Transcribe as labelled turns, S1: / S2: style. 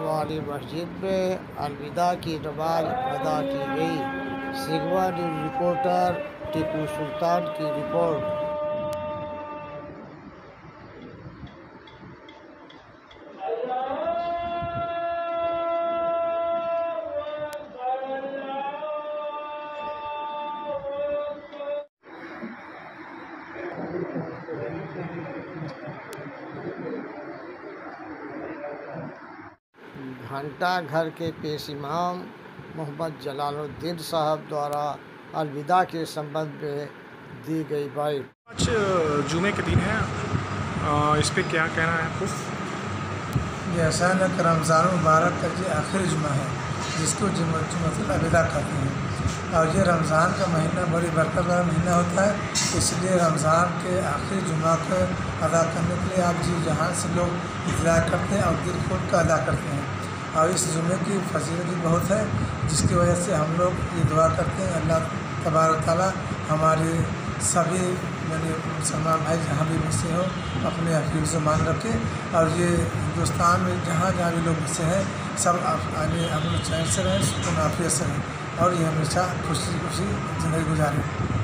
S1: वाली मस्जिद में अलविदा की नमाज़ अदा की गई। सिगवा न्यूज़ रिपोर्टर टीपू सुल्तान की रिपोर्ट। घंटा घर के पेश इमाम मोहम्मद जलालुद्दीन साहब द्वारा अलविदा के संबंध में दी गई बाइट।
S2: आज जुमे के दिन है। आ, इस पे क्या कहना है आपको?
S3: ये अचानक रमज़ान मुबारक का ये आखिरी जुमा है जिसको अलविदा कहते हैं। और ये रमज़ान का महीना बड़ी बरकत वाला महीना होता है इसलिए रमज़ान के आखिरी जुमा को अदा करने के लिए आप जी जहाँ से लोग इंतज़ार करते हैं और दिल खोल कर अदा करते हैं। और इस जुमे की फजीलत भी बहुत है, जिसकी वजह से हम लोग ये दुआ करते हैं, अल्लाह तबारक ताला हमारे सभी, यानी मुसलमान भाई जहाँ भी बसे हो, अपने हफीज़ मान रखें। और ये हिंदुस्तान में जहाँ जहाँ भी लोग बसे हैं, सब आने लोग चैन से रहें, सुकून आफियत से रहें। और ये हमेशा खुशी खुशी ज़िंदगी गुजारें।